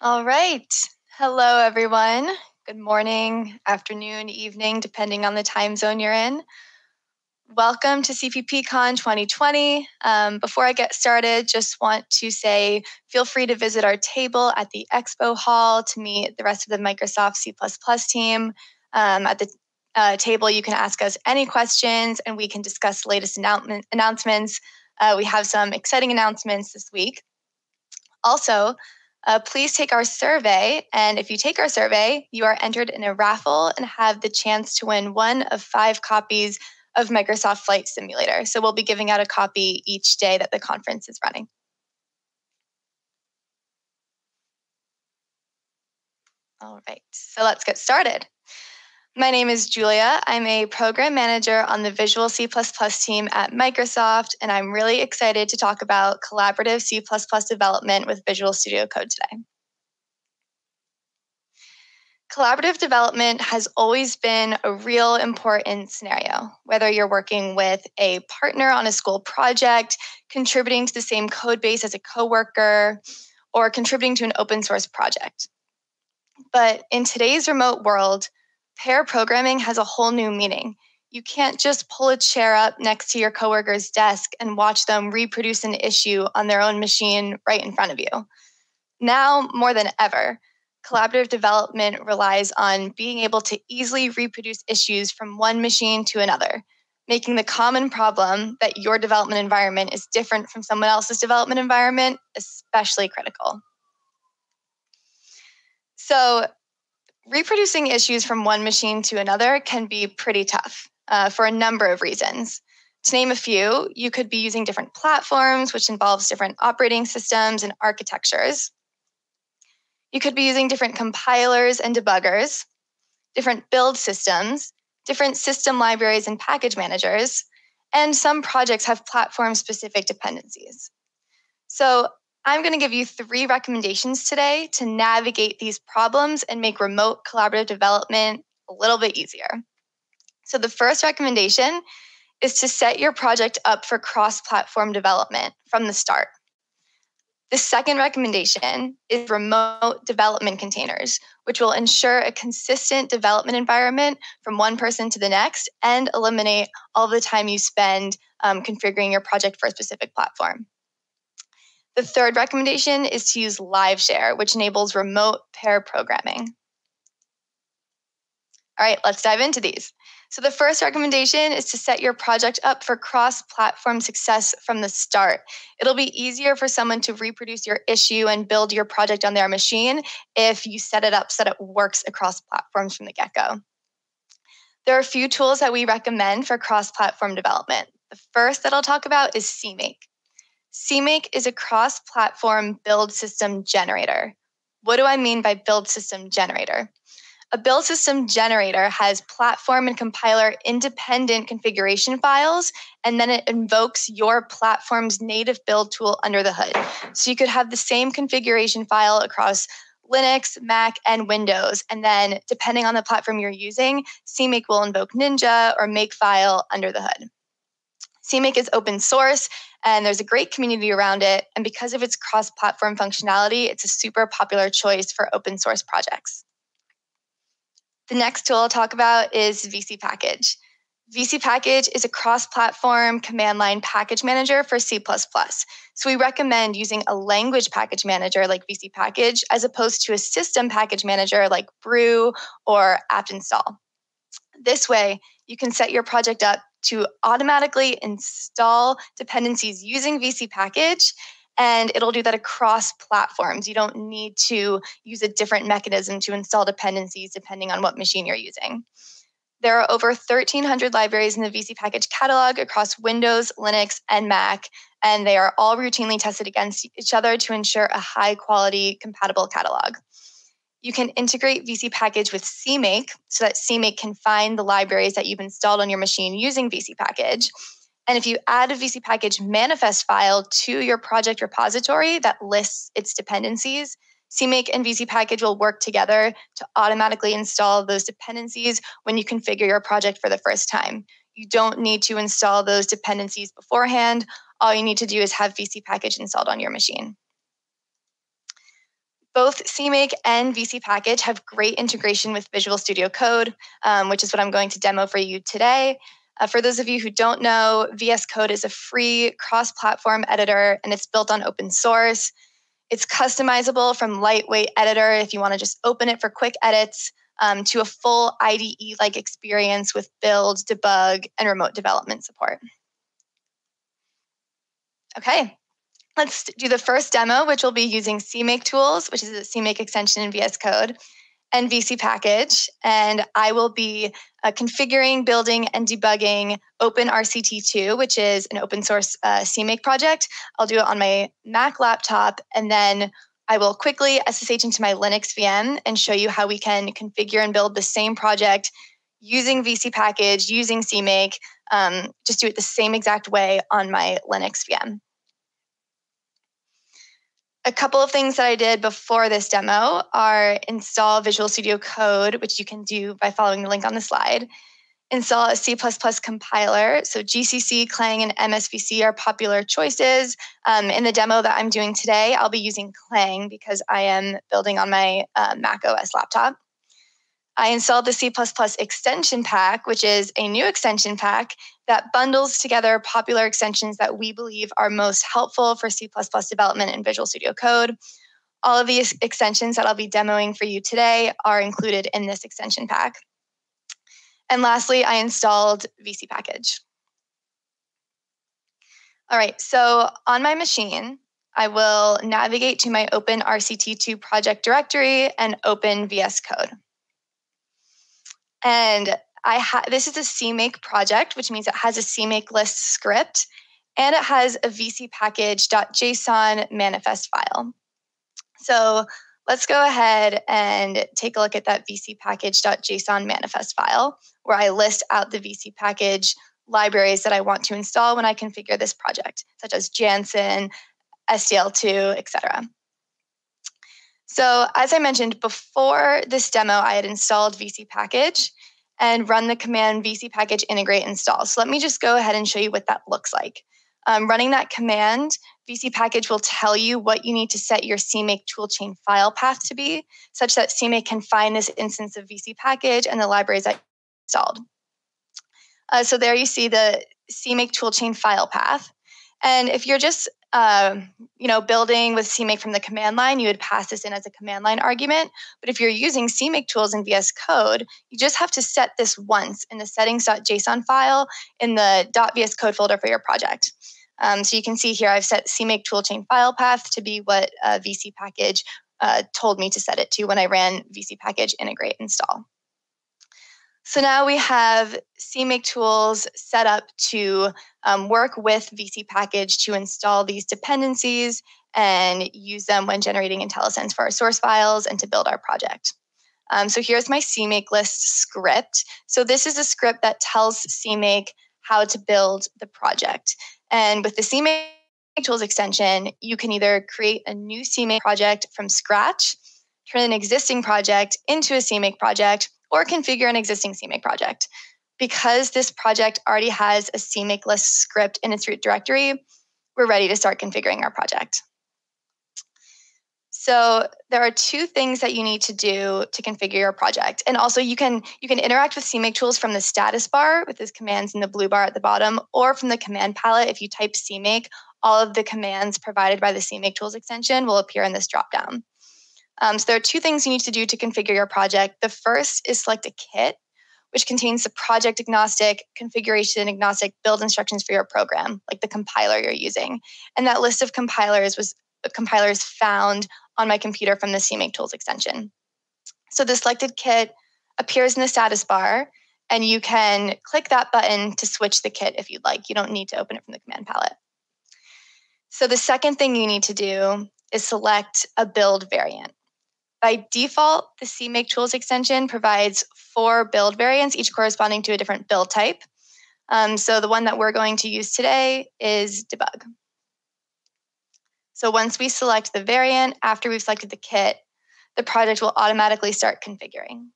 All right. Hello, everyone. Good morning, afternoon, evening, depending on the time zone you're in. Welcome to CPPCon 2020. Um, before I get started, just want to say feel free to visit our table at the expo hall to meet the rest of the Microsoft C++ team. Um, at the uh, table, you can ask us any questions and we can discuss the latest announcement, announcements. Uh, we have some exciting announcements this week. Also, uh, please take our survey. And if you take our survey, you are entered in a raffle and have the chance to win one of five copies of Microsoft Flight Simulator. So we'll be giving out a copy each day that the conference is running. All right, so let's get started. My name is Julia. I'm a program manager on the Visual C++ team at Microsoft, and I'm really excited to talk about collaborative C++ development with Visual Studio Code today. Collaborative development has always been a real important scenario, whether you're working with a partner on a school project, contributing to the same code base as a coworker, or contributing to an open source project. But in today's remote world, pair programming has a whole new meaning. You can't just pull a chair up next to your coworker's desk and watch them reproduce an issue on their own machine right in front of you. Now, more than ever, collaborative development relies on being able to easily reproduce issues from one machine to another, making the common problem that your development environment is different from someone else's development environment especially critical. So, reproducing issues from one machine to another can be pretty tough uh, for a number of reasons. To name a few, you could be using different platforms, which involves different operating systems and architectures. You could be using different compilers and debuggers, different build systems, different system libraries and package managers, and some projects have platform specific dependencies. So, I'm going to give you three recommendations today to navigate these problems and make remote collaborative development a little bit easier. So, the first recommendation is to set your project up for cross platform development from the start. The second recommendation is remote development containers, which will ensure a consistent development environment from one person to the next and eliminate all the time you spend um, configuring your project for a specific platform. The third recommendation is to use LiveShare, which enables remote pair programming. All right, let's dive into these. So, the first recommendation is to set your project up for cross platform success from the start. It'll be easier for someone to reproduce your issue and build your project on their machine if you set it up so that it works across platforms from the get go. There are a few tools that we recommend for cross platform development. The first that I'll talk about is CMake. CMake is a cross platform build system generator. What do I mean by build system generator? A build system generator has platform and compiler independent configuration files, and then it invokes your platform's native build tool under the hood. So you could have the same configuration file across Linux, Mac, and Windows. And then, depending on the platform you're using, CMake will invoke Ninja or Makefile under the hood. CMake is open source and there's a great community around it. And because of its cross platform functionality, it's a super popular choice for open source projects. The next tool I'll talk about is vcpkg. VC Package is a cross platform command line package manager for C++. So we recommend using a language package manager like vcpkg as opposed to a system package manager like Brew or apt install. This way, you can set your project up to automatically install dependencies using vcpkg and it'll do that across platforms. You don't need to use a different mechanism to install dependencies depending on what machine you're using. There are over 1,300 libraries in the vcpkg catalog across Windows, Linux, and Mac, and they are all routinely tested against each other to ensure a high quality compatible catalog. You can integrate vcpkg with CMake so that CMake can find the libraries that you've installed on your machine using vcpkg. And if you add a vcpkg manifest file to your project repository that lists its dependencies, CMake and vcpkg will work together to automatically install those dependencies when you configure your project for the first time. You don't need to install those dependencies beforehand. All you need to do is have vcpkg installed on your machine. Both CMake and vcpkg have great integration with Visual Studio Code, um, which is what I'm going to demo for you today. Uh, for those of you who don't know, VS Code is a free cross platform editor and it's built on open source. It's customizable from lightweight editor if you want to just open it for quick edits um, to a full IDE like experience with build, debug, and remote development support. Okay, let's do the first demo, which will be using CMake tools, which is a CMake extension in VS Code and vcpkg. And I will be uh, configuring, building, and debugging OpenRCT2, which is an open source uh, CMake project. I'll do it on my Mac laptop, and then I will quickly SSH into my Linux VM and show you how we can configure and build the same project using vcpkg, using CMake, um, just do it the same exact way on my Linux VM. A couple of things that I did before this demo are install Visual Studio Code, which you can do by following the link on the slide. Install a C++ compiler. So GCC, Clang, and MSVC are popular choices. Um, in the demo that I'm doing today, I'll be using Clang because I am building on my uh, Mac OS laptop. I installed the C++ extension pack, which is a new extension pack that bundles together popular extensions that we believe are most helpful for C++ development in Visual Studio Code. All of these extensions that I'll be demoing for you today are included in this extension pack. And lastly, I installed vcpkg. All right, so on my machine, I will navigate to my Open RCT2 project directory and open VS Code. And I ha- this is a CMake project, which means it has a CMake list script and it has a vcpkg.json manifest file. So let's go ahead and take a look at that vcpkg.json manifest file where I list out the vcpkg libraries that I want to install when I configure this project, such as jansson, SDL2, etc. So as I mentioned before this demo, I had installed vcpkg and run the command vcpkg integrate install. So let me just go ahead and show you what that looks like. Um, running that command, vcpkg will tell you what you need to set your CMake toolchain file path to be, such that CMake can find this instance of vcpkg and the libraries that installed. Uh, so there you see the CMake toolchain file path. And if you're just um, you know, building with CMake from the command line, you would pass this in as a command line argument. But if you're using CMake tools in VS Code, you just have to set this once in the settings.json file in the .vs code folder for your project. Um, so you can see here I've set CMake toolchain file path to be what uh, vcpkg uh, told me to set it to when I ran vcpkg integrate install. So now we have CMake tools set up to um, work with vcpkg to install these dependencies and use them when generating IntelliSense for our source files and to build our project. Um, so here's my CMake list script. So this is a script that tells CMake how to build the project. And with the CMake tools extension, you can either create a new CMake project from scratch, turn an existing project into a CMake project, or configure an existing CMake project. Because this project already has a CMake list script in its root directory, we're ready to start configuring our project. So there are two things that you need to do to configure your project. And also you can you can interact with CMake tools from the status bar with these commands in the blue bar at the bottom or from the command palette. If you type CMake, all of the commands provided by the CMake tools extension will appear in this dropdown. Um, so there are two things you need to do to configure your project. The first is select a kit, which contains the project agnostic, configuration agnostic build instructions for your program, like the compiler you're using. And that list of compilers was compilers found on my computer from the CMake Tools extension. So the selected kit appears in the status bar, and you can click that button to switch the kit if you'd like. You don't need to open it from the command palette. So the second thing you need to do is select a build variant. By default, the CMake Tools extension provides four build variants, each corresponding to a different build type. Um, so the one that we're going to use today is debug. So once we select the variant, after we've selected the kit, the project will automatically start configuring.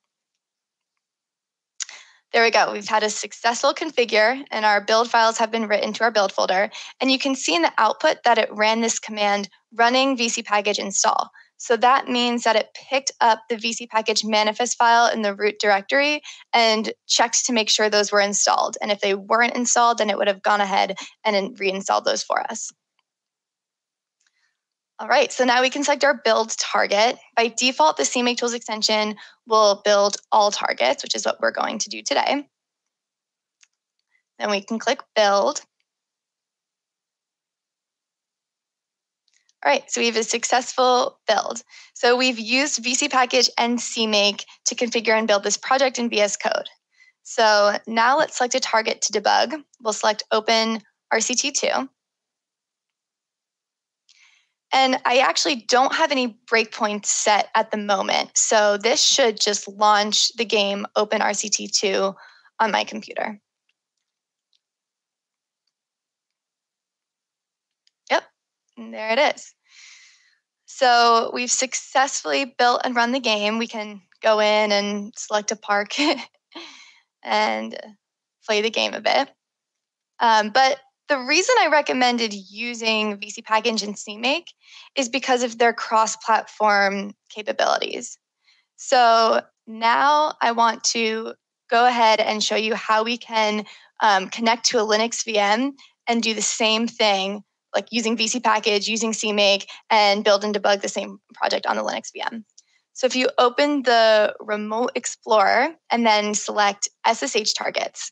There we go. We've had a successful configure and our build files have been written to our build folder. And you can see in the output that it ran this command running vcpkg install. So that means that it picked up the vcpkg manifest file in the root directory and checked to make sure those were installed. And if they weren't installed, then it would have gone ahead and reinstalled those for us. All right, so now we can select our build target. By default, the CMake Tools extension will build all targets, which is what we're going to do today. Then we can click build. All right, so we have a successful build. So we've used vcpkg and CMake to configure and build this project in VS Code. So now let's select a target to debug. We'll select Open RCT2. And I actually don't have any breakpoints set at the moment. So this should just launch the game Open RCT2 on my computer. And there it is. So we've successfully built and run the game. We can go in and select a park and play the game a bit. Um, but the reason I recommended using vcpkg and CMake is because of their cross platform capabilities. So now I want to go ahead and show you how we can um, connect to a Linux VM and do the same thing like using vcpkg, using CMake, and build and debug the same project on the Linux VM. So if you open the Remote Explorer and then select SSH targets,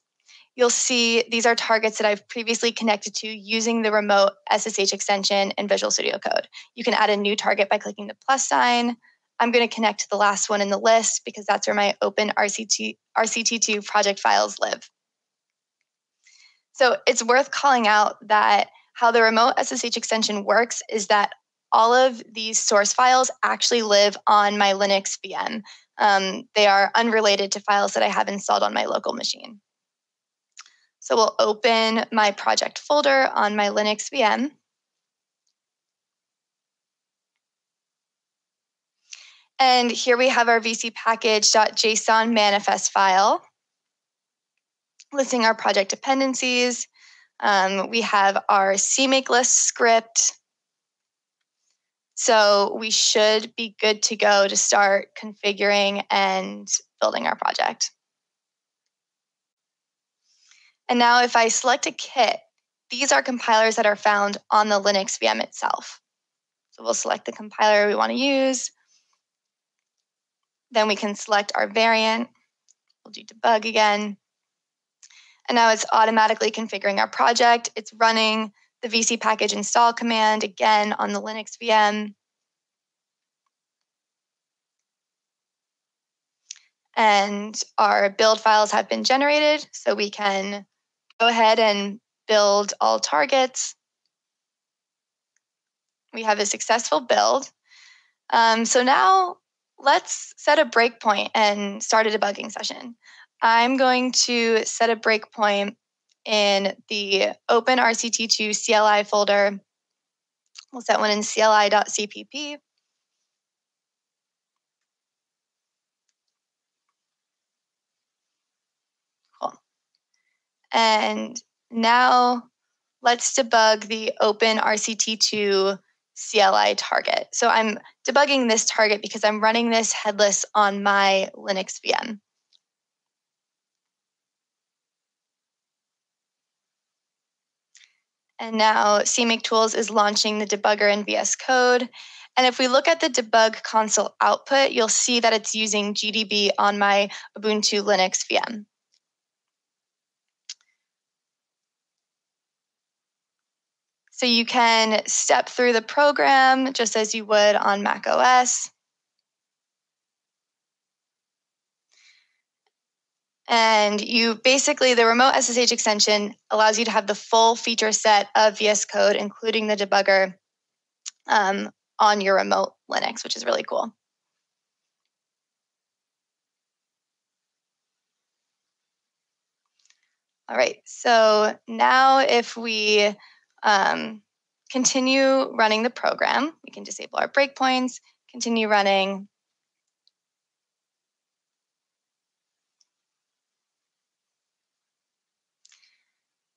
you'll see these are targets that I've previously connected to using the remote SSH extension in Visual Studio Code. You can add a new target by clicking the plus sign. I'm going to connect to the last one in the list because that's where my open RCT, RCT2 project files live. So it's worth calling out that how the remote SSH extension works is that all of these source files actually live on my Linux VM. Um, they are unrelated to files that I have installed on my local machine. So we'll open my project folder on my Linux VM. And here we have our vcpkg.json manifest file listing our project dependencies, um, we have our CMake list script. So we should be good to go to start configuring and building our project. And now if I select a kit, these are compilers that are found on the Linux VM itself. So we'll select the compiler we want to use. Then we can select our variant. We'll do debug again. And now it's automatically configuring our project. It's running the vcpkg install command again on the Linux VM. And our build files have been generated, so we can go ahead and build all targets. We have a successful build. Um, so now let's set a breakpoint and start a debugging session. I'm going to set a breakpoint in the open RCT2 CLI folder. We'll set one in cli.cpp. Cool. And now let's debug the open RCT2 CLI target. So I'm debugging this target because I'm running this headless on my Linux VM. And now CMake Tools is launching the debugger in VS Code. And if we look at the debug console output, you'll see that it's using GDB on my Ubuntu Linux VM. So you can step through the program just as you would on Mac OS. And you basically, the remote SSH extension allows you to have the full feature set of VS Code, including the debugger, um, on your remote Linux, which is really cool. All right, so now if we um, continue running the program, we can disable our breakpoints, continue running,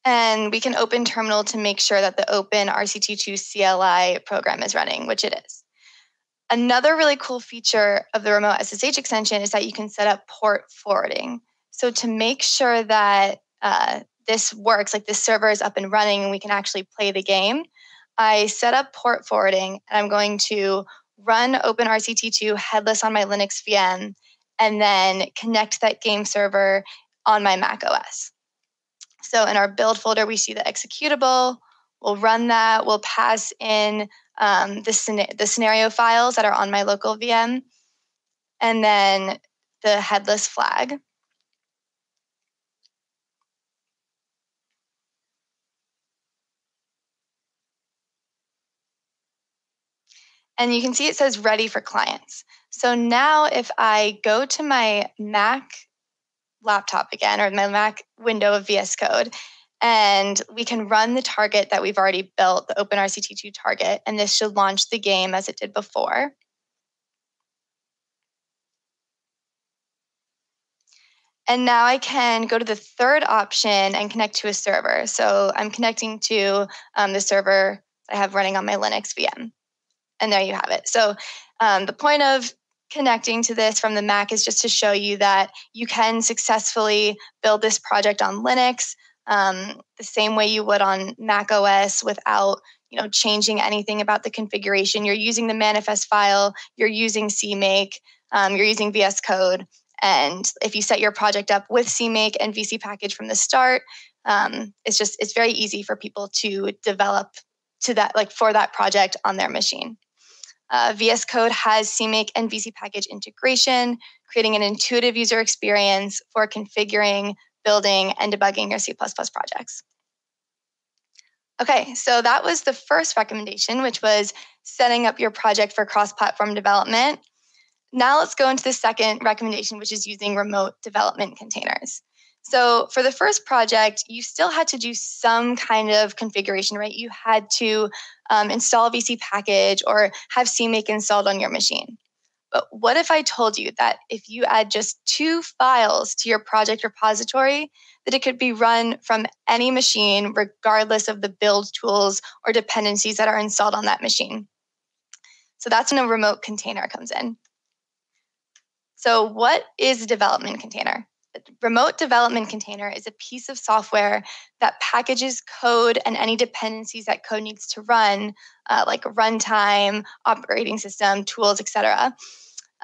And we can open terminal to make sure that the open RCT2 CLI program is running, which it is. Another really cool feature of the remote SSH extension is that you can set up port forwarding. So to make sure that uh, this works, like this server is up and running and we can actually play the game, I set up port forwarding and I'm going to run OpenRCT2 headless on my Linux VM and then connect that game server on my Mac OS. So in our build folder, we see the executable. We'll run that. We'll pass in um, the, the scenario files that are on my local VM, and then the headless flag. And you can see it says ready for clients. So now if I go to my Mac laptop again or my Mac window of VS Code and we can run the target that we've already built, the OpenRCT2 target, and this should launch the game as it did before. And now I can go to the third option and connect to a server. So I'm connecting to um, the server I have running on my Linux VM. And there you have it. So um, the point of connecting to this from the Mac is just to show you that you can successfully build this project on Linux um, the same way you would on Mac OS without you know changing anything about the configuration. You're using the manifest file, you're using CMake, um, you're using VS Code, and if you set your project up with CMake and vcpkg from the start, um, it's just it's very easy for people to develop to that like for that project on their machine. Uh, VS Code has CMake and vcpkg integration, creating an intuitive user experience for configuring, building, and debugging your C++ projects. Okay, so that was the first recommendation, which was setting up your project for cross platform development. Now let's go into the second recommendation, which is using remote development containers. So for the first project, you still had to do some kind of configuration, right? You had to um, install a vcpkg or have CMake installed on your machine. But what if I told you that if you add just two files to your project repository, that it could be run from any machine, regardless of the build tools or dependencies that are installed on that machine? So that's when a remote container comes in. So, what is a development container? Remote development container is a piece of software that packages code and any dependencies that code needs to run, uh, like runtime, operating system, tools, etc.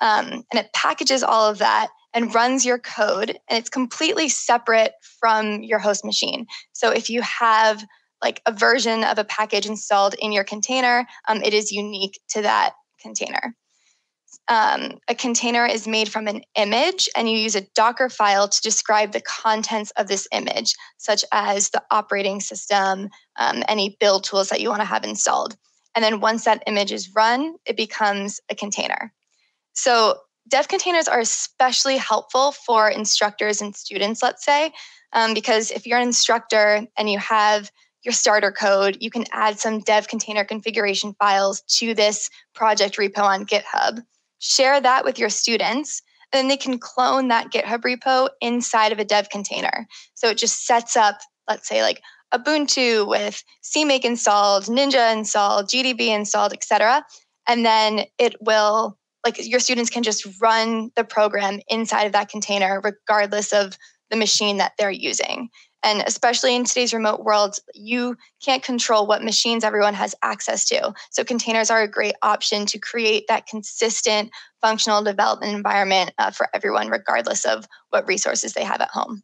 Um, and it packages all of that and runs your code, and it's completely separate from your host machine. So if you have like a version of a package installed in your container, um, it is unique to that container. Um, a container is made from an image, and you use a Docker file to describe the contents of this image, such as the operating system, um, any build tools that you want to have installed. And then once that image is run, it becomes a container. So dev containers are especially helpful for instructors and students, let's say, um, because if you're an instructor and you have your starter code, you can add some dev container configuration files to this project repo on GitHub. Share that with your students, and then they can clone that GitHub repo inside of a dev container. So it just sets up, let's say, like Ubuntu with CMake installed, Ninja installed, GDB installed, etc. And then it will like your students can just run the program inside of that container regardless of the machine that they're using. And especially in today's remote world you can't control what machines everyone has access to. So containers are a great option to create that consistent functional development environment uh, for everyone regardless of what resources they have at home.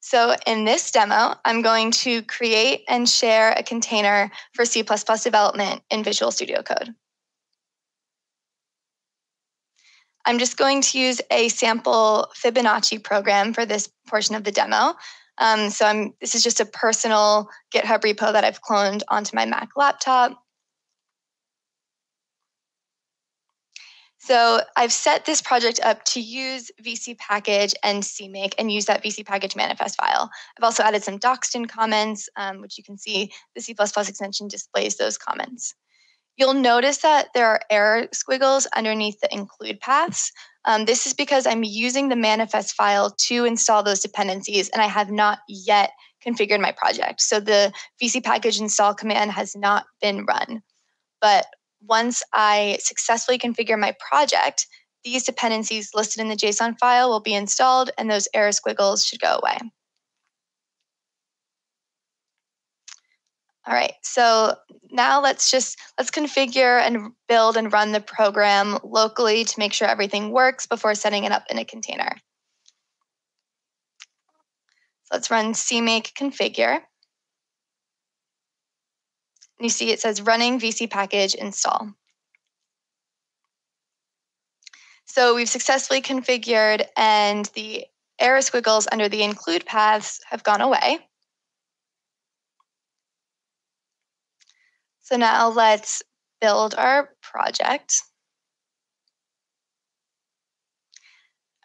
So in this demo, I'm going to create and share a container for C++ development in Visual Studio Code. I'm just going to use a sample Fibonacci program for this portion of the demo. Um, so I'm, this is just a personal GitHub repo that I've cloned onto my Mac laptop. So I've set this project up to use vcpkg and CMake and use that vcpkg manifest file. I've also added some Doxygen comments, um, which you can see the C++ extension displays those comments. You'll notice that there are error squiggles underneath the include paths. Um, this is because I'm using the manifest file to install those dependencies and I have not yet configured my project. So the vcpkg install command has not been run. But once I successfully configure my project, these dependencies listed in the JSON file will be installed and those error squiggles should go away. All right, so now let's just, let's configure and build and run the program locally to make sure everything works before setting it up in a container. So let's run cmake configure. You see it says running vcpkg install. So we've successfully configured and the error squiggles under the include paths have gone away. So now let's build our project.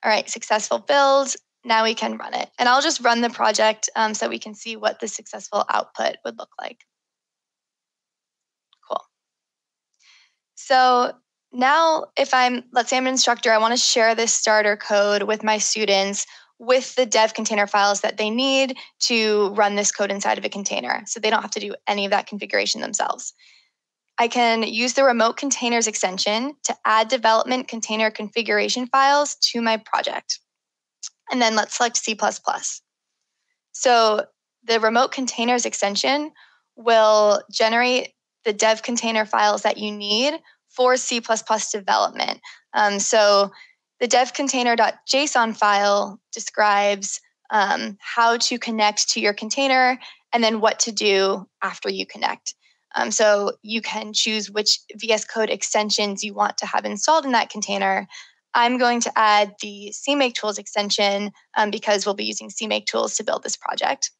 All right, successful build. Now we can run it. And I'll just run the project um, so we can see what the successful output would look like. Cool. So now if I'm, let's say I'm an instructor, I want to share this starter code with my students with the dev container files that they need to run this code inside of a container. So they don't have to do any of that configuration themselves. I can use the remote containers extension to add development container configuration files to my project. And then let's select C++. So the remote containers extension will generate the dev container files that you need for C++ development. Um, so the devcontainer.json file describes um, how to connect to your container and then what to do after you connect. Um, so you can choose which VS Code extensions you want to have installed in that container. I'm going to add the CMake Tools extension um, because we'll be using CMake Tools to build this project.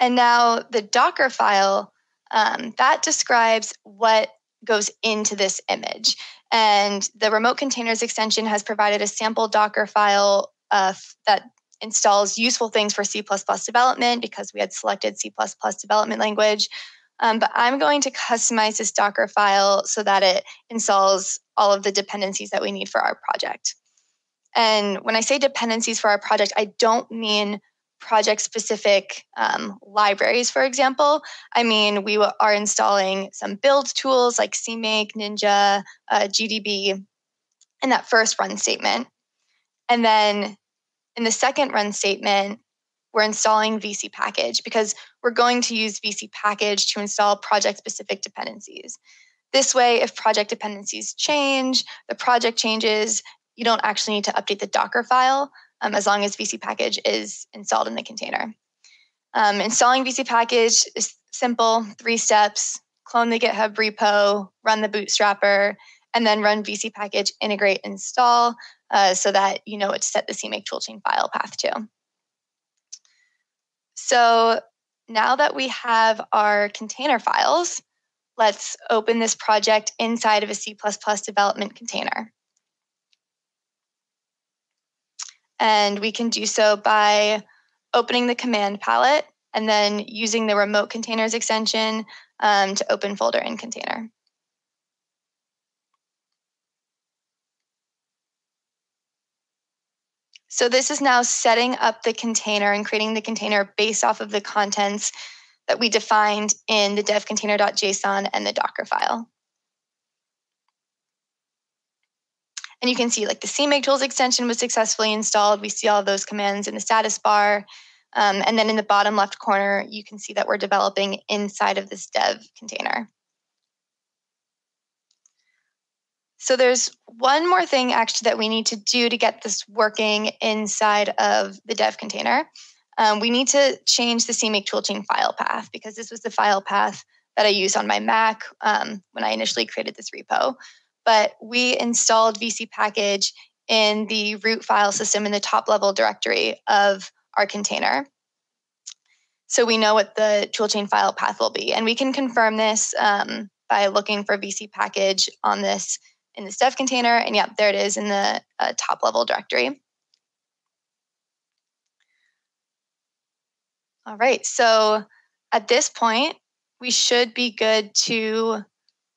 And now the Docker file, um, that describes what goes into this image. And the remote containers extension has provided a sample Docker file uh, that installs useful things for C++ development because we had selected C++ development language. Um, but I'm going to customize this Docker file so that it installs all of the dependencies that we need for our project. And when I say dependencies for our project, I don't mean project specific um, libraries, for example. I mean, we are installing some build tools like CMake, Ninja, uh, GDB in that first run statement. And then in the second run statement, we're installing vcpkg because we're going to use vcpkg to install project specific dependencies. This way, if project dependencies change, the project changes, you don't actually need to update the Docker file um, as long as vcpkg is installed in the container. Um, installing vcpkg is simple, three steps, clone the GitHub repo, run the bootstrapper, and then run vcpkg, integrate, install, uh, so that you know what to set the CMake toolchain file path to. So now that we have our container files, let's open this project inside of a C++ development container. And we can do so by opening the command palette and then using the remote containers extension um, to open folder in container. So this is now setting up the container and creating the container based off of the contents that we defined in the devcontainer.json and the Docker file. And you can see like the CMake tools extension was successfully installed. We see all those commands in the status bar. Um, and then in the bottom left corner, you can see that we're developing inside of this dev container. So there's one more thing actually that we need to do to get this working inside of the dev container. Um, we need to change the CMake toolchain file path because this was the file path that I used on my Mac um, when I initially created this repo but we installed vcpkg in the root file system in the top level directory of our container. So we know what the toolchain file path will be. And we can confirm this um, by looking for vcpkg on this in the dev container. And yep, there it is in the uh, top level directory. All right, so at this point, we should be good to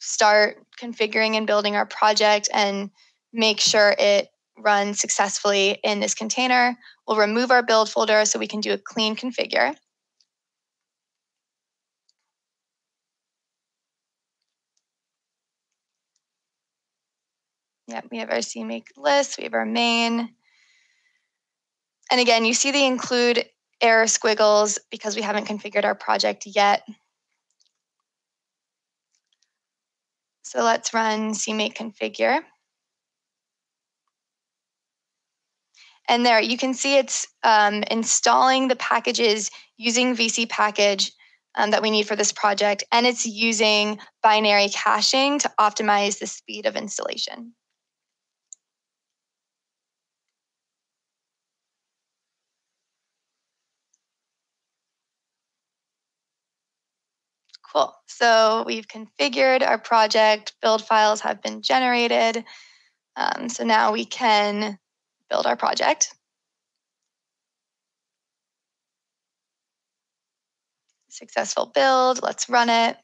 start configuring and building our project and make sure it runs successfully in this container. We'll remove our build folder so we can do a clean configure. Yep, we have our CMake list, we have our main. And again, you see the include error squiggles because we haven't configured our project yet. So let's run CMake configure. And there you can see it's um, installing the packages using vcpkg um, that we need for this project, and it's using binary caching to optimize the speed of installation. Cool. So we've configured our project, build files have been generated. Um, so now we can build our project. Successful build, let's run it.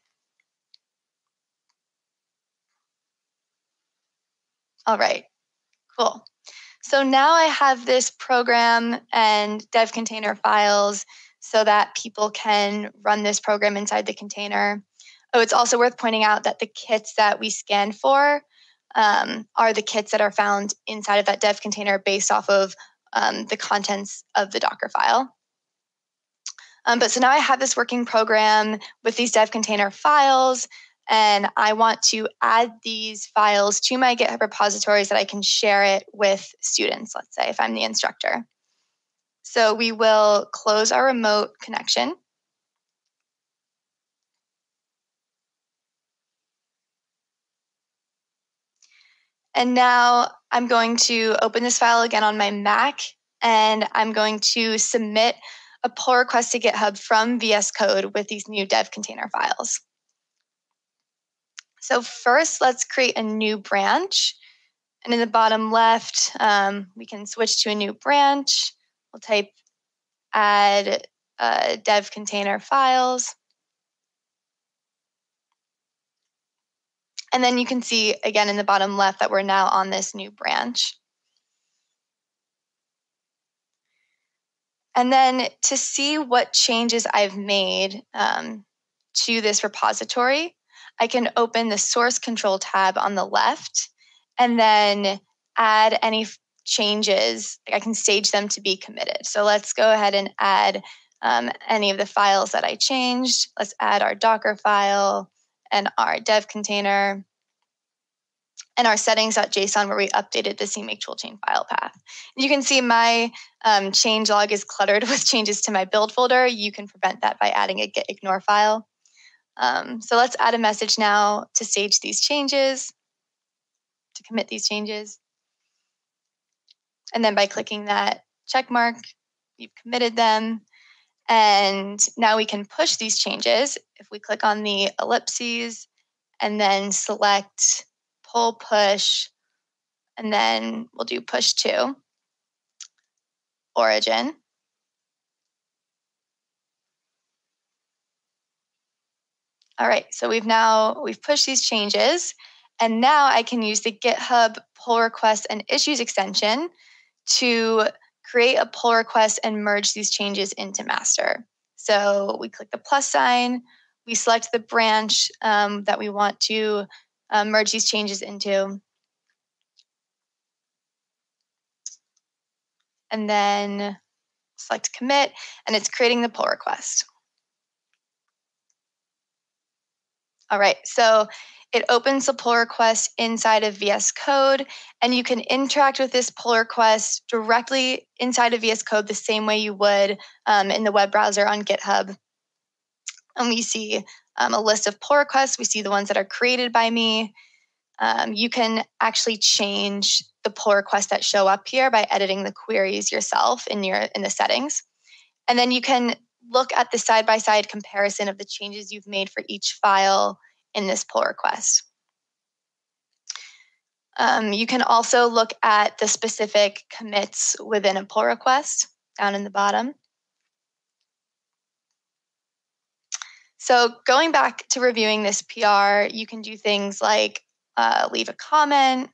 All right, cool. So now I have this program and dev container files so that people can run this program inside the container. Oh, it's also worth pointing out that the kits that we scan for um, are the kits that are found inside of that dev container based off of um, the contents of the Docker file. Um, but so now I have this working program with these dev container files, and I want to add these files to my GitHub repositories that I can share it with students, let's say, if I'm the instructor. So we will close our remote connection. And now I'm going to open this file again on my Mac and I'm going to submit a pull request to GitHub from VS Code with these new dev container files. So first, let's create a new branch. And in the bottom left, um, we can switch to a new branch. We'll type add uh, dev container files. And then you can see again in the bottom left that we're now on this new branch. And then to see what changes I've made um, to this repository, I can open the source control tab on the left and then add any changes, I can stage them to be committed. So let's go ahead and add um, any of the files that I changed. Let's add our Docker file and our dev container and our settings.json where we updated the CMake toolchain file path. You can see my um, change log is cluttered with changes to my build folder. You can prevent that by adding a git ignore file. Um, so let's add a message now to stage these changes, to commit these changes. And then by clicking that check mark, you've committed them. And now we can push these changes. If we click on the ellipses and then select pull push, and then we'll do push to origin. All right, so we've now, we've pushed these changes and now I can use the GitHub pull request and issues extension to create a pull request and merge these changes into master. So we click the plus sign, we select the branch um, that we want to uh, merge these changes into. And then select commit, and it's creating the pull request. All right, so it opens the pull request inside of VS Code, and you can interact with this pull request directly inside of VS Code the same way you would um, in the web browser on GitHub. And we see um, a list of pull requests. We see the ones that are created by me. Um, you can actually change the pull requests that show up here by editing the queries yourself in your in the settings. And then you can look at the side-by-side comparison of the changes you've made for each file in this pull request. Um, you can also look at the specific commits within a pull request down in the bottom. So going back to reviewing this PR, you can do things like uh, leave a comment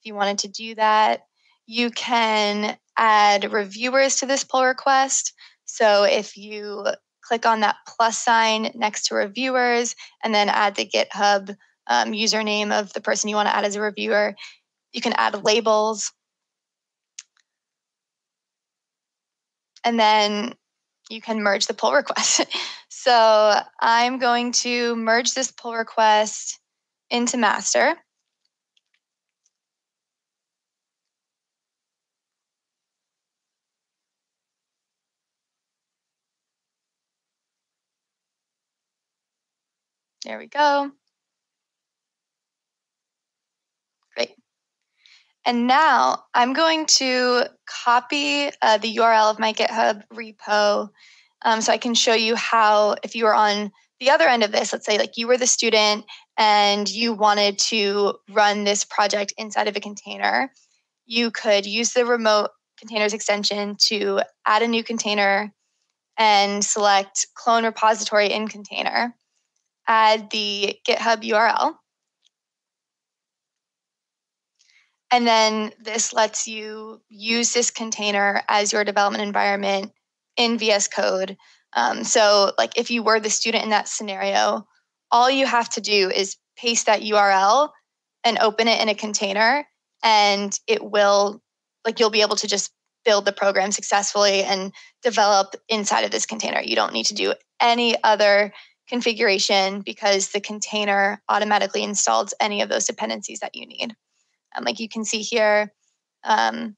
if you wanted to do that. You can add reviewers to this pull request. So if you click on that plus sign next to reviewers and then add the GitHub um, username of the person you want to add as a reviewer, you can add labels. And then you can merge the pull request. so I'm going to merge this pull request into master. There we go. Great. And now I'm going to copy uh, the URL of my GitHub repo um, so I can show you how, if you are on the other end of this, let's say like you were the student and you wanted to run this project inside of a container, you could use the remote containers extension to add a new container and select clone repository in container add the GitHub URL. And then this lets you use this container as your development environment in VS Code. Um, so, like if you were the student in that scenario, all you have to do is paste that URL and open it in a container, and it will, like, you'll be able to just build the program successfully and develop inside of this container. You don't need to do any other configuration because the container automatically installs any of those dependencies that you need. Um, like you can see here um,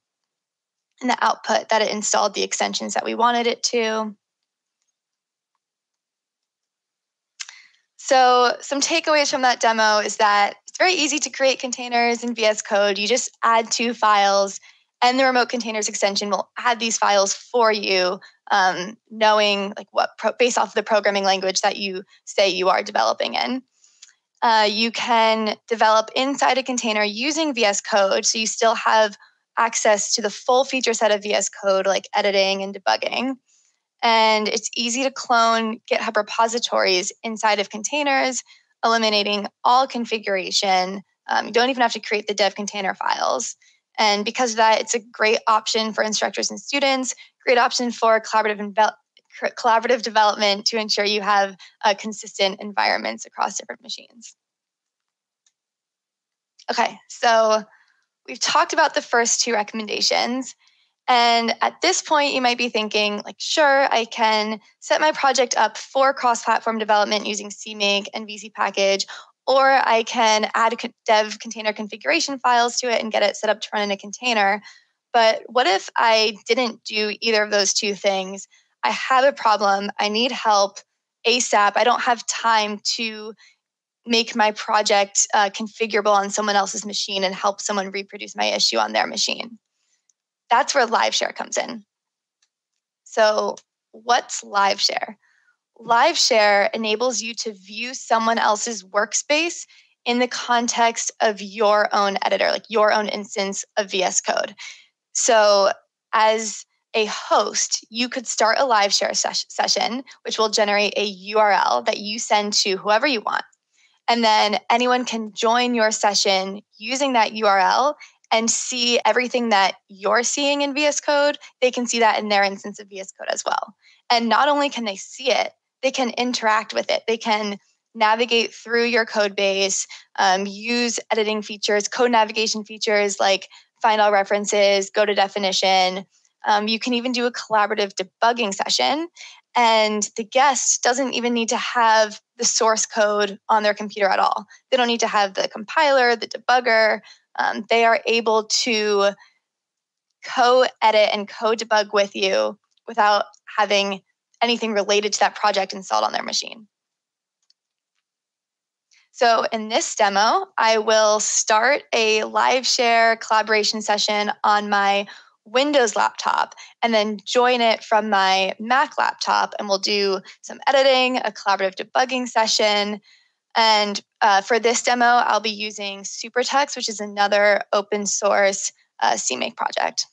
in the output that it installed the extensions that we wanted it to. So some takeaways from that demo is that it's very easy to create containers in VS Code. You just add two files and the remote containers extension will add these files for you um, knowing like what pro- based off of the programming language that you say you are developing in. Uh, you can develop inside a container using vs code so you still have access to the full feature set of vs code like editing and debugging. And it's easy to clone github repositories inside of containers eliminating all configuration. Um, you don't even have to create the dev container files and because of that, it's a great option for instructors and students, great option for collaborative collaborative development to ensure you have uh, consistent environments across different machines. Okay, so we've talked about the first two recommendations. And at this point, you might be thinking, like, sure, I can set my project up for cross platform development using CMake and vcpkg, or I can add dev container configuration files to it and get it set up to run in a container. But what if I didn't do either of those two things? I have a problem. I need help ASAP. I don't have time to make my project uh, configurable on someone else's machine and help someone reproduce my issue on their machine. That's where live share comes in. So, what's LiveShare? LiveShare enables you to view someone else's workspace in the context of your own editor, like your own instance of VS Code. So, as a host, you could start a LiveShare ses- session, which will generate a URL that you send to whoever you want. And then anyone can join your session using that URL and see everything that you're seeing in VS Code. They can see that in their instance of VS Code as well. And not only can they see it, they can interact with it. They can navigate through your code base, um, use editing features, code navigation features like find all references, go to definition. Um, you can even do a collaborative debugging session. And the guest doesn't even need to have the source code on their computer at all. They don't need to have the compiler, the debugger. Um, they are able to co edit and co debug with you without having anything related to that project installed on their machine. So in this demo, I will start a live share collaboration session on my Windows laptop and then join it from my Mac laptop. And we'll do some editing, a collaborative debugging session. And uh, for this demo, I'll be using SuperTux, which is another open source uh, CMake project.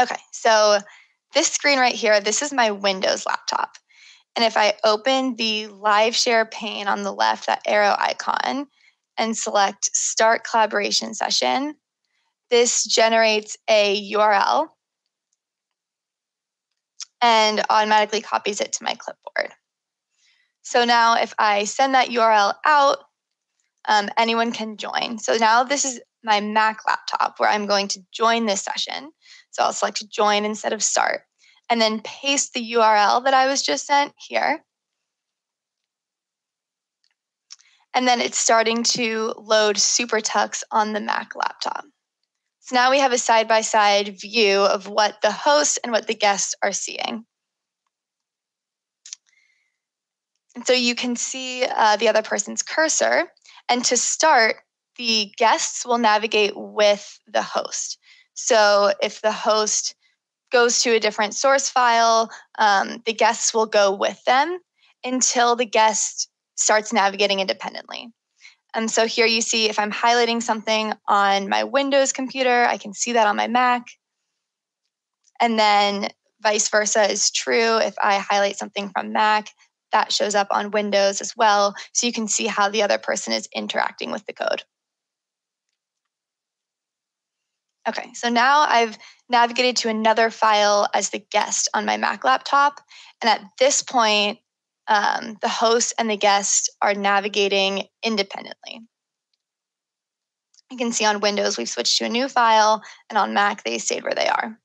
Okay, so this screen right here, this is my Windows laptop. And if I open the live share pane on the left, that arrow icon, and select Start Collaboration Session, this generates a URL and automatically copies it to my clipboard. So now if I send that URL out, um, anyone can join. So now this is my Mac laptop where I'm going to join this session. So I'll select join instead of start and then paste the URL that I was just sent here. And then it's starting to load SuperTux on the Mac laptop. So now we have a side by side view of what the host and what the guests are seeing. And so you can see uh, the other person's cursor. And to start, the guests will navigate with the host. So if the host goes to a different source file, um, the guests will go with them until the guest starts navigating independently. And so here you see if I'm highlighting something on my Windows computer, I can see that on my Mac. And then vice versa is true. If I highlight something from Mac, that shows up on Windows as well. So you can see how the other person is interacting with the code. Okay, so now I've navigated to another file as the guest on my Mac laptop. And at this point, um, the host and the guest are navigating independently. You can see on Windows, we've switched to a new file, and on Mac, they stayed where they are.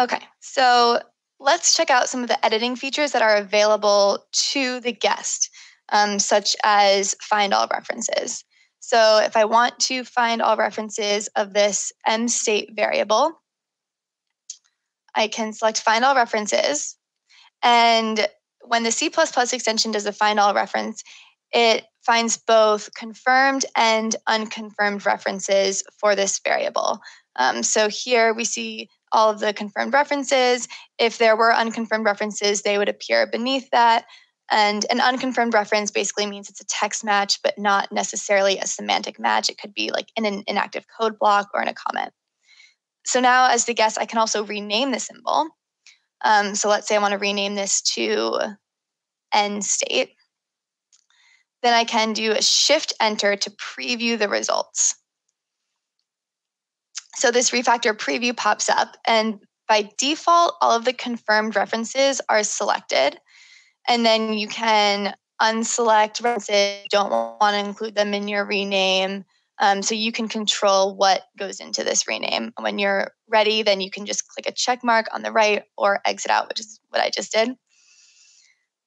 Okay, so let's check out some of the editing features that are available to the guest, um, such as find all references. So if I want to find all references of this m state variable, I can select find all references. And when the C extension does a find all reference, it finds both confirmed and unconfirmed references for this variable. Um, so here we see all of the confirmed references. If there were unconfirmed references, they would appear beneath that. And an unconfirmed reference basically means it's a text match, but not necessarily a semantic match. It could be like in an inactive code block or in a comment. So now as the guest, I can also rename the symbol. Um, so let's say I want to rename this to end state. Then I can do a shift enter to preview the results. So this refactor preview pops up and by default, all of the confirmed references are selected. And then you can unselect references, don't want to include them in your rename. Um, so you can control what goes into this rename. When you're ready, then you can just click a check mark on the right or exit out, which is what I just did.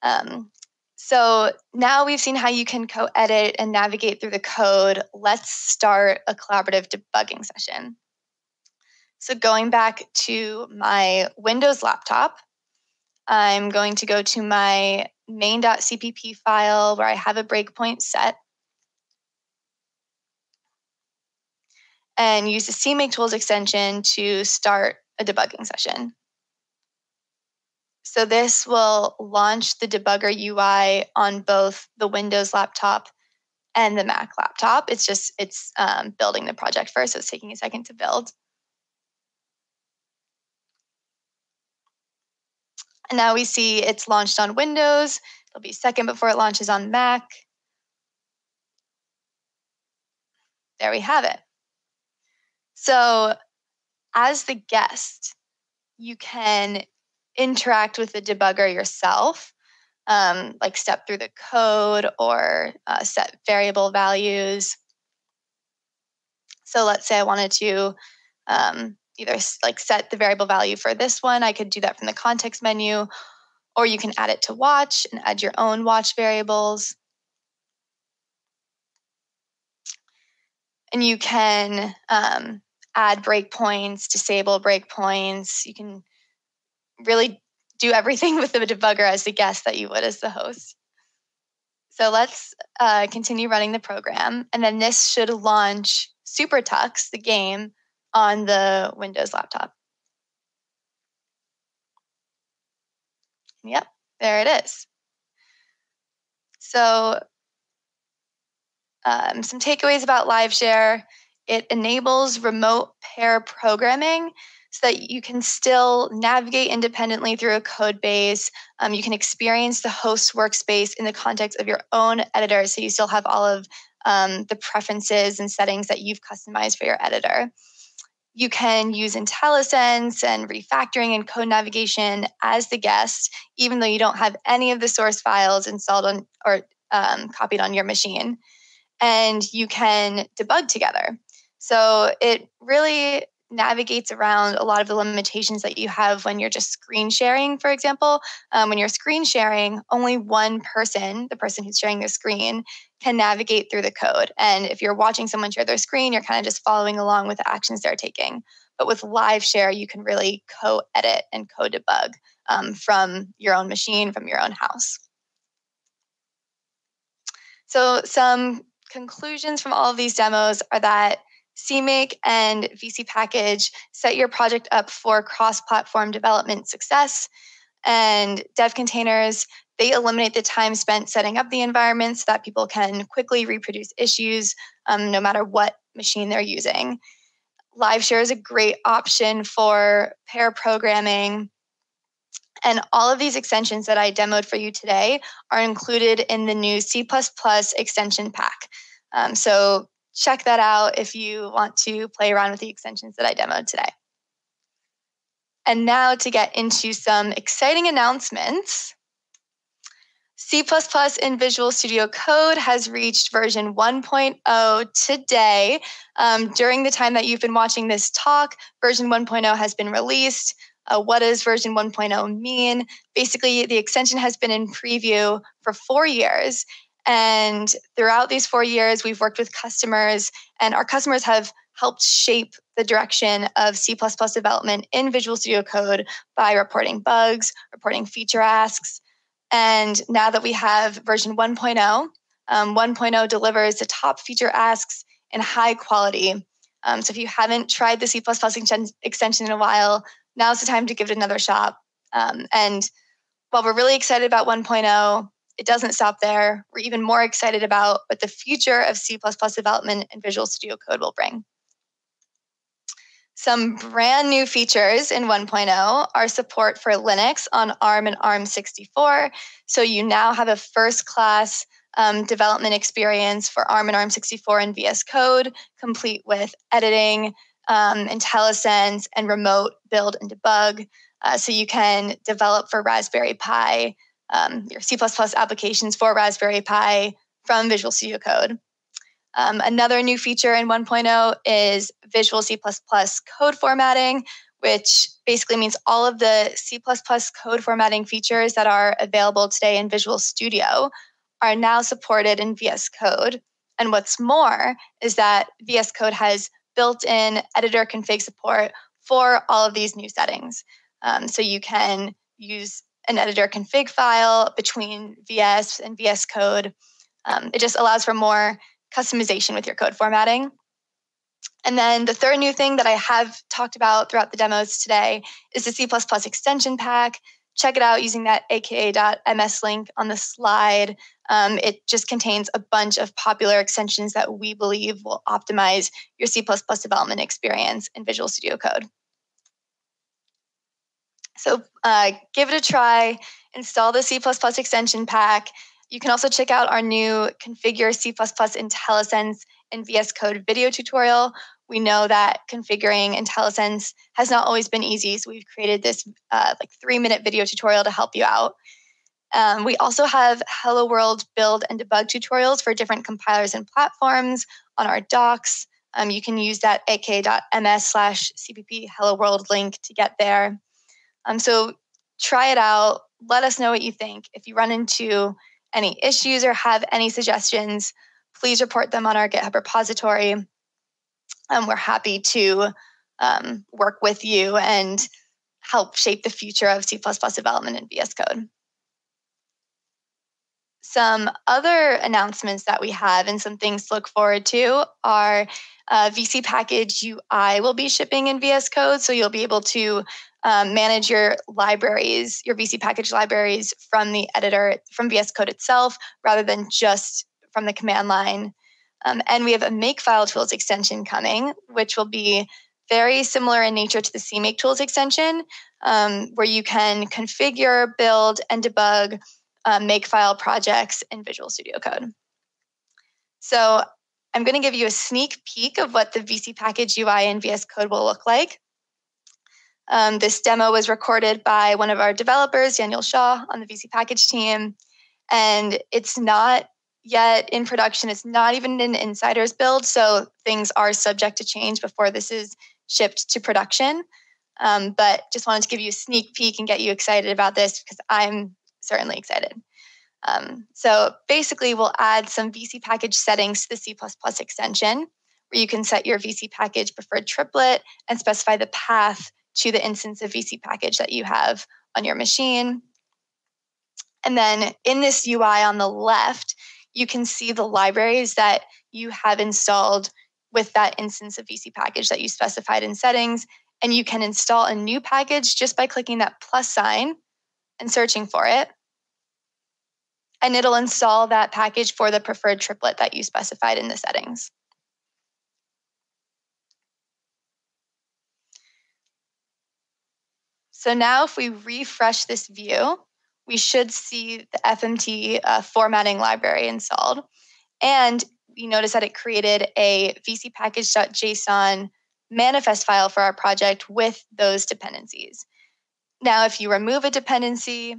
Um, so now we've seen how you can co edit and navigate through the code. Let's start a collaborative debugging session. So going back to my Windows laptop, I'm going to go to my main.cpp file where I have a breakpoint set. and use the CMake Tools extension to start a debugging session. So this will launch the debugger UI on both the Windows laptop and the Mac laptop. It's just, it's um, building the project first, so it's taking a second to build. And now we see it's launched on Windows. It'll be second before it launches on Mac. There we have it. So, as the guest, you can interact with the debugger yourself, um, like step through the code or uh, set variable values. So, let's say I wanted to um, either like set the variable value for this one, I could do that from the context menu, or you can add it to watch and add your own watch variables. And you can um, add breakpoints, disable breakpoints. You can really do everything with the debugger as the guest that you would as the host. So let's uh, continue running the program. And then this should launch SuperTux, the game, on the Windows laptop. Yep, there it is. So um, some takeaways about LiveShare. It enables remote pair programming. so that you can still navigate independently through a code base. Um, you can experience the host workspace in the context of your own editor, so you still have all of um, the preferences and settings that you've customized for your editor. You can use IntelliSense and refactoring and code navigation as the guest, even though you don't have any of the source files installed on or um, copied on your machine. And you can debug together. So it really navigates around a lot of the limitations that you have when you're just screen sharing, for example. Um, when you're screen sharing, only one person, the person who's sharing the screen, can navigate through the code. And if you're watching someone share their screen, you're kind of just following along with the actions they're taking. But with live share, you can really co edit and co debug um, from your own machine, from your own house. So, some conclusions from all of these demos are that CMake and vcpkg set your project up for cross platform development success. And dev containers, they eliminate the time spent setting up the environment so that people can quickly reproduce issues um, no matter what machine they're using. LiveShare is a great option for pair programming. And all of these extensions that I demoed for you today are included in the new C++ extension pack. Um, so check that out if you want to play around with the extensions that I demoed today. And now to get into some exciting announcements. C++ in Visual Studio Code has reached version 1.0 today. Um, during the time that you've been watching this talk, version 1.0 has been released. Uh, what does version 1.0 mean? Basically, the extension has been in preview for four years, and throughout these four years, we've worked with customers, and our customers have helped shape the direction of C++ development in Visual Studio Code by reporting bugs, reporting feature asks. And now that we have version 1.0, um, 1.0 delivers the top feature asks in high quality. Um, so if you haven't tried the C++ extension in a while, now's the time to give it another shot. Um, and while we're really excited about 1.0, it doesn't stop there. We're even more excited about what the future of C++ development and Visual Studio Code will bring. Some brand new features in 1.0 are support for Linux on ARM and ARM64. So you now have a first class um, development experience for ARM and ARM64 in VS Code, complete with editing, um, IntelliSense, and remote build and debug. Uh, so you can develop for Raspberry Pi um, your C++ applications for Raspberry Pi from Visual Studio Code. Um, another new feature in 1.0 is Visual C++ code formatting, which basically means all of the C++ code formatting features that are available today in Visual Studio are now supported in VS Code. And what's more is that VS Code has built in editor config support for all of these new settings. Um, so you can use an editor config file between VS and VS Code. Um, it just allows for more customization with your code formatting. And then the third new thing that I have talked about throughout the demos today is the C++ extension pack. Check it out using that aka.ms link on the slide. Um, it just contains a bunch of popular extensions that we believe will optimize your C++ development experience in Visual Studio Code. So uh, give it a try, install the C++ extension pack. You can also check out our new Configure C++ IntelliSense and VS Code video tutorial. We know that configuring IntelliSense has not always been easy, so we've created this uh, like three minute video tutorial to help you out. Um, we also have Hello World build and debug tutorials for different compilers and platforms on our docs. Um, you can use that aka.ms slash cpp hello world link to get there. Um, so try it out. Let us know what you think. If you run into any issues or have any suggestions, please report them on our GitHub repository. Um, we're happy to um, work with you and help shape the future of C++ development in VS Code. Some other announcements that we have and some things to look forward to are uh, vcpkg UI will be shipping in VS Code. So you'll be able to um, manage your libraries, your vcpkg libraries from the editor, from VS Code itself, rather than just from the command line. Um, and we have a Makefile tools extension coming, which will be very similar in nature to the CMake Tools extension, um, where you can configure, build, and debug uh, Makefile projects in Visual Studio Code. So I'm going to give you a sneak peek of what the vcpkg UI in VS Code will look like. Um, this demo was recorded by one of our developers, Daniel Shaw, on the vcpkg team. And it's not yet in production. It's not even an insider's build. So things are subject to change before this is shipped to production. Um, but just wanted to give you a sneak peek and get you excited about this because I'm certainly excited. Um, so basically, we'll add some vcpkg settings to the C++ extension where you can set your vcpkg preferred triplet and specify the path to the instance of vcpkg that you have on your machine. And then in this UI on the left, you can see the libraries that you have installed with that instance of vcpkg that you specified in settings. And you can install a new package just by clicking that plus sign and searching for it. And it'll install that package for the preferred triplet that you specified in the settings. So now if we refresh this view, we should see the FMT uh, formatting library installed. And you notice that it created a vcpkg.json manifest file for our project with those dependencies. Now, if you remove a dependency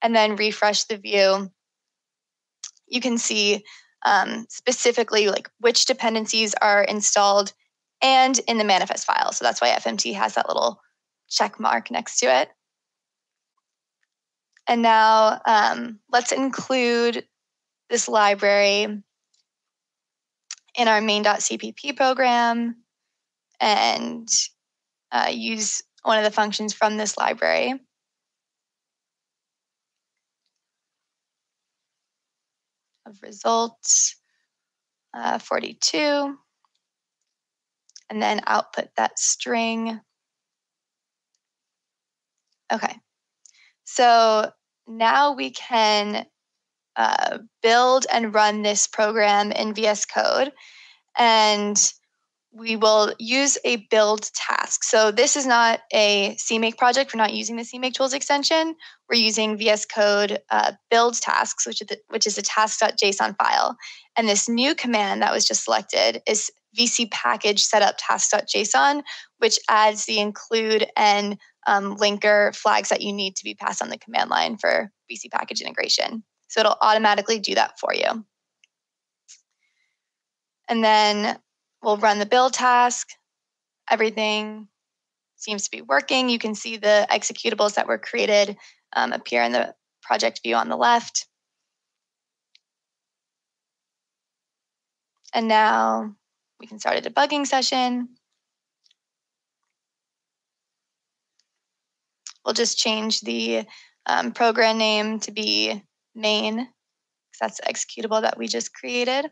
and then refresh the view, you can see um, specifically like which dependencies are installed and in the manifest file. So that's why FMT has that little check mark next to it. And now um, let's include this library in our main.cpp program and uh, use one of the functions from this library. Of results uh, 42, and then output that string Okay. So now we can uh, build and run this program in VS Code. And we will use a build task. So this is not a CMake project. We're not using the CMake tools extension. We're using VS Code uh, build tasks, which is, the, which is a task.json file. And this new command that was just selected is vcpkg setup task.json, which adds the include and um, linker flags that you need to be passed on the command line for vcpkg integration. So it'll automatically do that for you. And then we'll run the build task. Everything seems to be working. You can see the executables that were created um, appear in the project view on the left. And now we can start a debugging session. We'll just change the um, program name to be main, because that's the executable that we just created.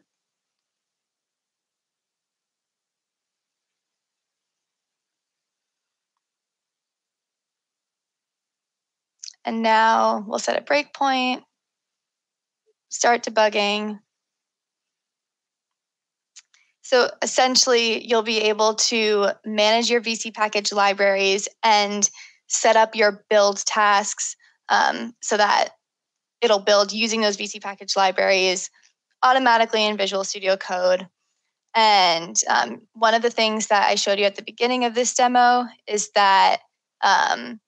And now we'll set a breakpoint, start debugging. So essentially, you'll be able to manage your vcpkg libraries and set up your build tasks um, so that it'll build using those vcpkg libraries automatically in Visual Studio Code. And um, one of the things that I showed you at the beginning of this demo is that um,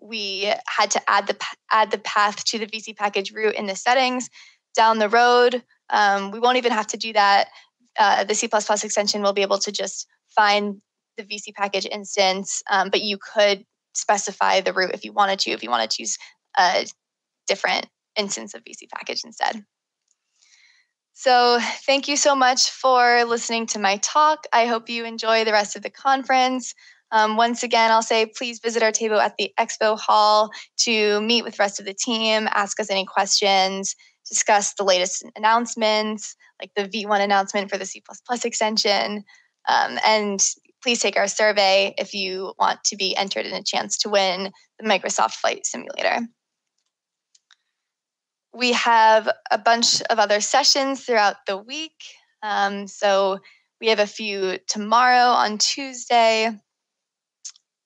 we had to add the add the path to the vcpkg root in the settings. Down the road, um, we won't even have to do that. Uh, the C++ extension will be able to just find the vcpkg instance, um, but you could specify the root if you wanted to, if you wanted to use a different instance of vcpkg instead. So, thank you so much for listening to my talk. I hope you enjoy the rest of the conference. Um, once again, I'll say please visit our table at the expo hall to meet with the rest of the team, ask us any questions, discuss the latest announcements, like the V1 announcement for the C++ extension, um, and please take our survey if you want to be entered in a chance to win the Microsoft Flight Simulator. We have a bunch of other sessions throughout the week. Um, so We have a few tomorrow on Tuesday,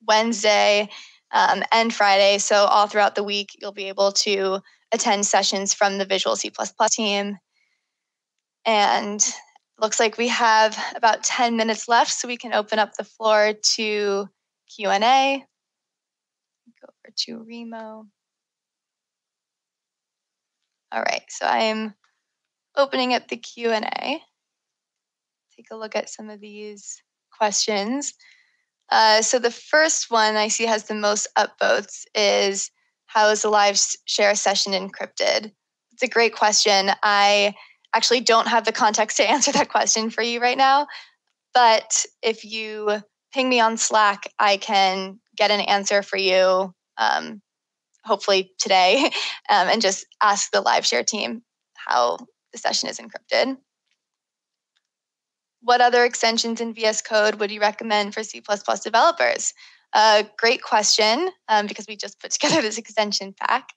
Wednesday, um, and Friday. So, all throughout the week, you'll be able to attend sessions from the Visual C++ team. And looks like we have about 10 minutes left, so we can open up the floor to Q&A. Go over to Remo. All right, so I am opening up the Q&A. Take a look at some of these questions. Uh, so the first one I see has the most upvotes is how is the live share session encrypted? It's a great question. I actually don't have the context to answer that question for you right now, but if you ping me on Slack, I can get an answer for you, um, hopefully today, um, and just ask the live share team how the session is encrypted. What other extensions in VS Code would you recommend for C++ developers? Uh, great question um, because we just put together this extension pack.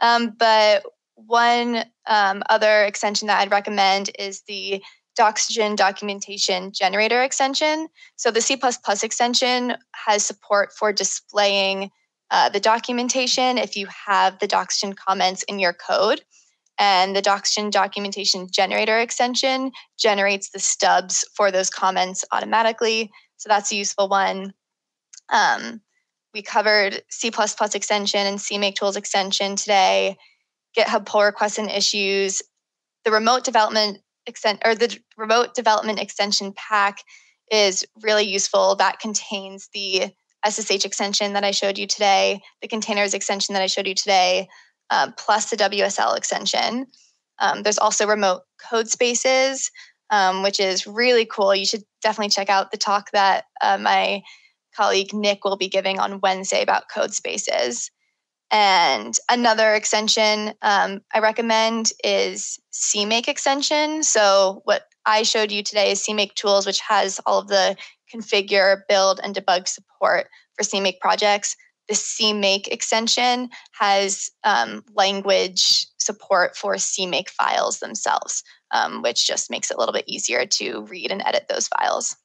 Um, but one um, other extension that I'd recommend is the Doxygen documentation generator extension. So the C++ extension has support for displaying uh, the documentation if you have the Doxygen comments in your code. And the Doxygen documentation generator extension generates the stubs for those comments automatically. So that's a useful one. Um, we covered C++ extension and CMake tools extension today, GitHub pull requests and issues, the remote development extent or the remote development extension pack is really useful. That contains the SSH extension that I showed you today, the containers extension that I showed you today, uh, plus the WSL extension. Um, there's also remote code spaces, um, which is really cool. You should definitely check out the talk that uh, my colleague Nick will be giving on Wednesday about code spaces. And another extension um, I recommend is CMake extension. So what I showed you today is CMake tools, which has all of the configure, build, and debug support for CMake projects. The CMake extension has um, language support for CMake files themselves, um, which just makes it a little bit easier to read and edit those files.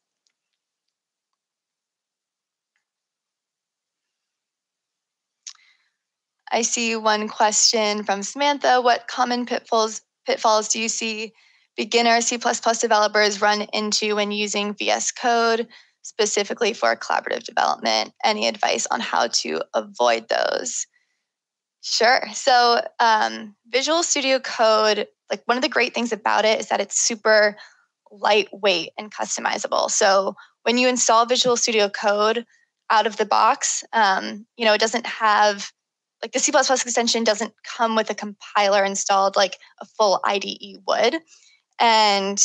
I see one question from Samantha. What common pitfalls pitfalls do you see beginner C++ developers run into when using VS Code, specifically for collaborative development? Any advice on how to avoid those? Sure. So, um, Visual Studio Code, like one of the great things about it is that it's super lightweight and customizable. So, when you install Visual Studio Code out of the box, um, you know, it doesn't have like the C++ extension doesn't come with a compiler installed like a full IDE would. And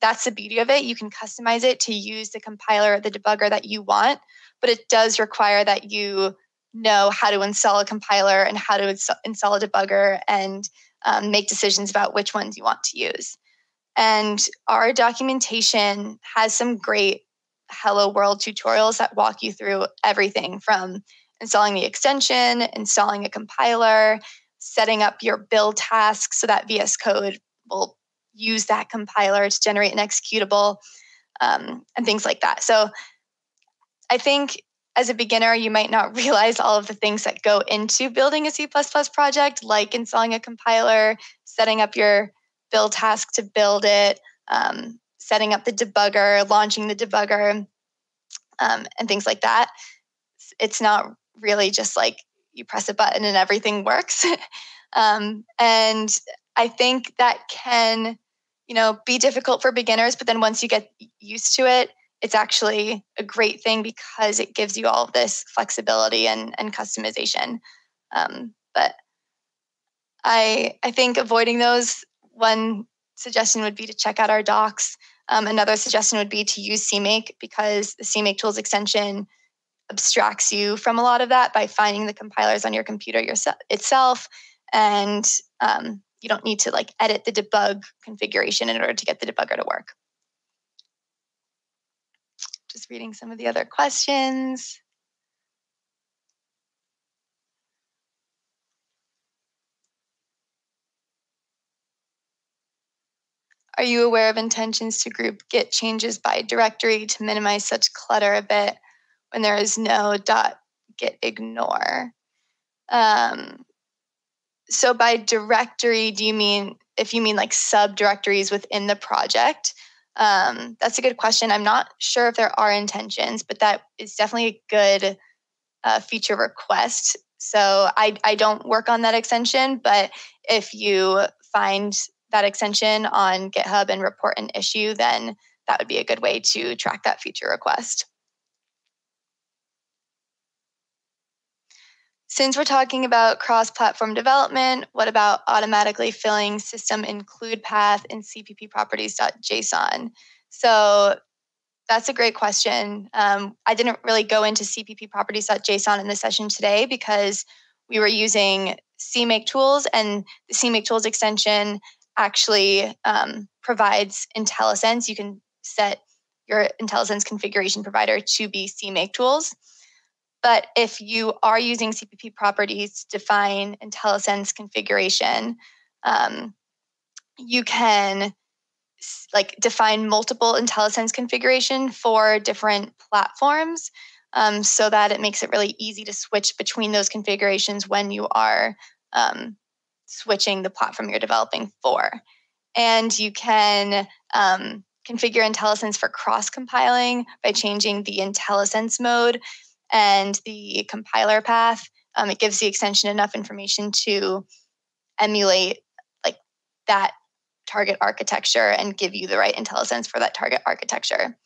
that's the beauty of it. You can customize it to use the compiler, or the debugger that you want, but it does require that you know how to install a compiler and how to install a debugger and um, make decisions about which ones you want to use. And our documentation has some great Hello World tutorials that walk you through everything from installing the extension, installing a compiler, setting up your build task so that VS Code will use that compiler to generate an executable um, and things like that. So I think as a beginner, you might not realize all of the things that go into building a C++ project, like installing a compiler, setting up your build task to build it, um, setting up the debugger, launching the debugger, um, and things like that. It's not really just like you press a button and everything works. um, and I think that can, you know, be difficult for beginners, but then once you get used to it, it's actually a great thing because it gives you all of this flexibility and, and customization. Um, but I I think avoiding those one suggestion would be to check out our docs. Um, another suggestion would be to use CMake because the CMake tools extension abstracts you from a lot of that by finding the compilers on your computer yourself itself and um, you don't need to like edit the debug configuration in order to get the debugger to work just reading some of the other questions Are you aware of intentions to group Git changes by directory to minimize such clutter a bit when there is no dot git ignore? Um, so by directory, do you mean if you mean like subdirectories within the project? Um, that's a good question. I'm not sure if there are intentions, but that is definitely a good uh, feature request. So I, I don't work on that extension, but if you find that extension on GitHub and report an issue, then that would be a good way to track that feature request. Since we're talking about cross-platform development, what about automatically filling system include path in CPP properties.json? So that's a great question. Um, I didn't really go into CPP properties.json in the session today because we were using CMake tools, and the CMake tools extension actually um, provides IntelliSense. You can set your IntelliSense configuration provider to be CMake tools. But if you are using CPP properties to define IntelliSense configuration, um, you can like define multiple IntelliSense configuration for different platforms um, so that it makes it really easy to switch between those configurations when you are um, switching the platform you're developing for. And you can um, configure IntelliSense for cross compiling by changing the IntelliSense mode and the compiler path. Um, it gives the extension enough information to emulate like that target architecture and give you the right IntelliSense for that target architecture.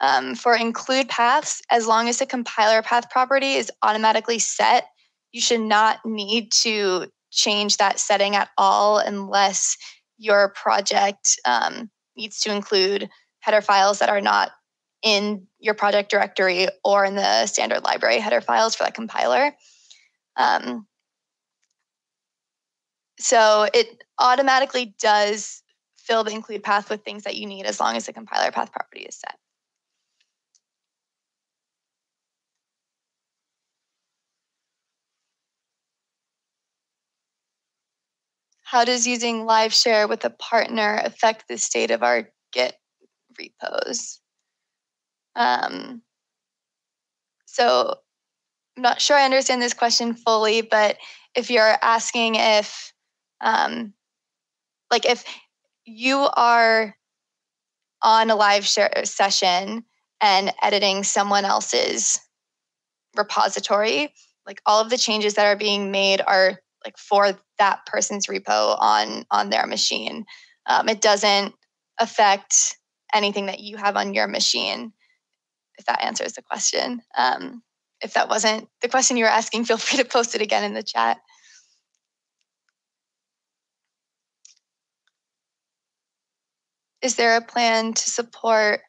Um, for include paths, as long as the compiler path property is automatically set, you should not need to change that setting at all unless your project um, needs to include header files that are not in your project directory or in the standard library header files for that compiler. Um, so it automatically does fill the include path with things that you need as long as the compiler path property is set. How does using live share with a partner affect the state of our Git repos? Um, so I'm not sure I understand this question fully, but if you're asking if, um, like, if you are on a live share session and editing someone else's repository, like all of the changes that are being made are like for that person's repo on on their machine. Um, it doesn't affect anything that you have on your machine if that answers the question. Um, if that wasn't the question you were asking, feel free to post it again in the chat. Is there a plan to support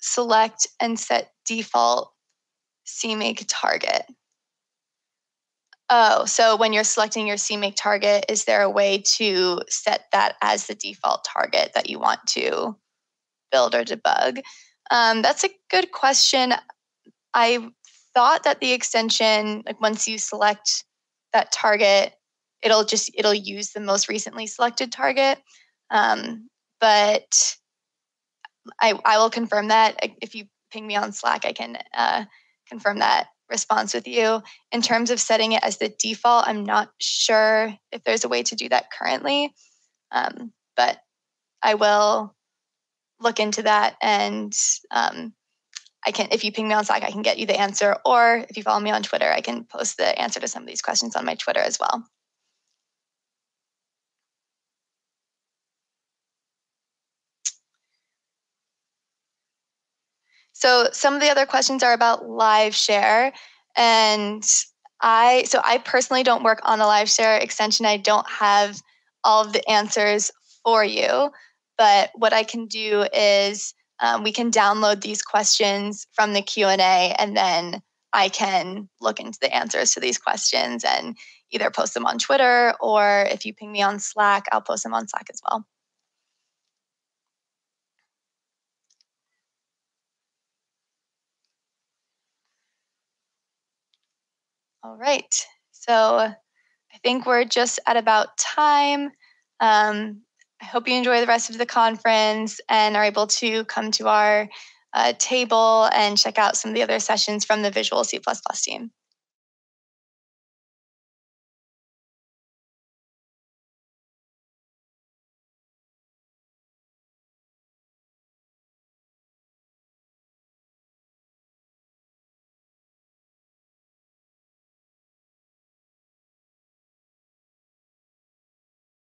select and set default CMake target? Oh, so when you're selecting your CMake target, is there a way to set that as the default target that you want to build or debug? Um, that's a good question. I thought that the extension, like once you select that target, it'll just it'll use the most recently selected target. Um, but I I will confirm that if you ping me on Slack, I can uh, confirm that response with you. In terms of setting it as the default, I'm not sure if there's a way to do that currently, um, but I will look into that and um, I can, if you ping me on Slack, I can get you the answer. Or if you follow me on Twitter, I can post the answer to some of these questions on my Twitter as well. So some of the other questions are about live share. And I, so I personally don't work on the live share extension. I don't have all of the answers for you. But what I can do is um, we can download these questions from the Q&A and then I can look into the answers to these questions and either post them on Twitter or if you ping me on Slack, I'll post them on Slack as well. All right. So I think we're just at about time. Um, I hope you enjoy the rest of the conference and are able to come to our uh, table and check out some of the other sessions from the Visual C++ team.